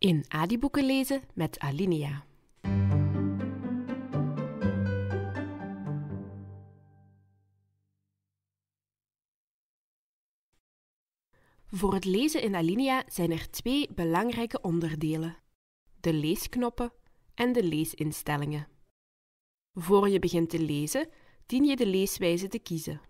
In Adi-boeken lezen met Alinea. Voor het lezen in Alinea zijn er twee belangrijke onderdelen: de leesknoppen en de leesinstellingen. Voor je begint te lezen, dien je de leeswijze te kiezen.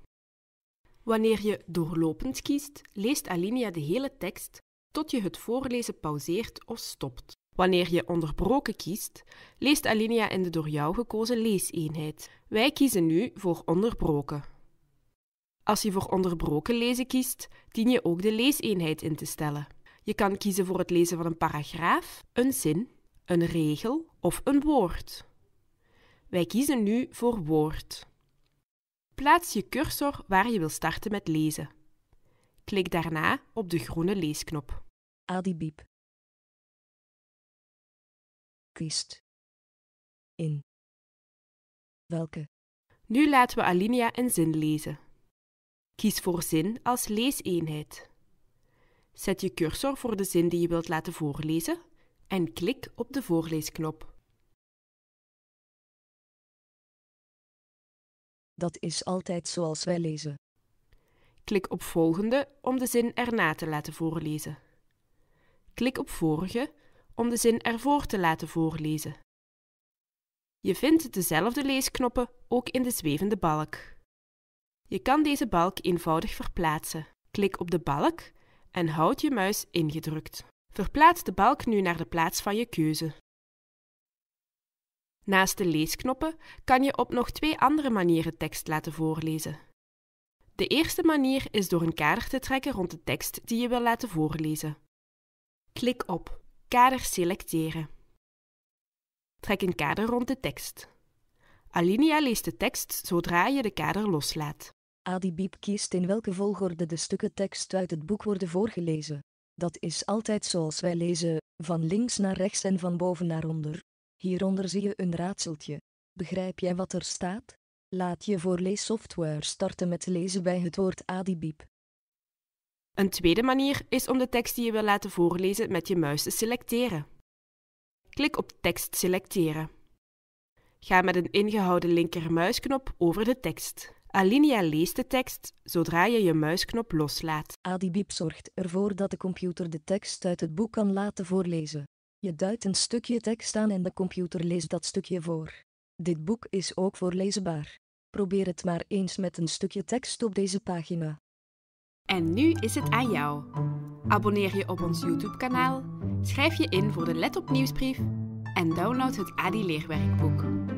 Wanneer je doorlopend kiest, leest Alinea de hele tekst tot je het voorlezen pauzeert of stopt. Wanneer je onderbroken kiest, leest Alinea in de door jou gekozen leeseenheid. Wij kiezen nu voor onderbroken. Als je voor onderbroken lezen kiest, dien je ook de leeseenheid in te stellen. Je kan kiezen voor het lezen van een paragraaf, een zin, een regel of een woord. Wij kiezen nu voor woord. Plaats je cursor waar je wil starten met lezen. Klik daarna op de groene leesknop. Adibiep. Kiest. In. Welke? Nu laten we Alinea een zin lezen. Kies voor zin als leeseenheid. Zet je cursor voor de zin die je wilt laten voorlezen en klik op de voorleesknop. Dat is altijd zoals wij lezen. Klik op volgende om de zin erna te laten voorlezen. Klik op vorige om de zin ervoor te laten voorlezen. Je vindt dezelfde leesknoppen ook in de zwevende balk. Je kan deze balk eenvoudig verplaatsen. Klik op de balk en houd je muis ingedrukt. Verplaats de balk nu naar de plaats van je keuze. Naast de leesknoppen kan je op nog twee andere manieren tekst laten voorlezen. De eerste manier is door een kader te trekken rond de tekst die je wil laten voorlezen. Klik op Kader selecteren. Trek een kader rond de tekst. Alinea leest de tekst zodra je de kader loslaat. Adibiep kiest in welke volgorde de stukken tekst uit het boek worden voorgelezen. Dat is altijd zoals wij lezen, van links naar rechts en van boven naar onder. Hieronder zie je een raadseltje. Begrijp jij wat er staat? Laat je voorleessoftware starten met lezen bij het woord Adibiep. Een tweede manier is om de tekst die je wil laten voorlezen met je muis te selecteren. Klik op tekst selecteren. Ga met een ingehouden linkermuisknop over de tekst. Alinea leest de tekst zodra je je muisknop loslaat. Adibiep zorgt ervoor dat de computer de tekst uit het boek kan laten voorlezen. Je duidt een stukje tekst aan en de computer leest dat stukje voor. Dit boek is ook voorleesbaar. Probeer het maar eens met een stukje tekst op deze pagina. En nu is het aan jou. Abonneer je op ons YouTube-kanaal, schrijf je in voor de Let op Nieuwsbrief en download het ADI Leerwerkboek.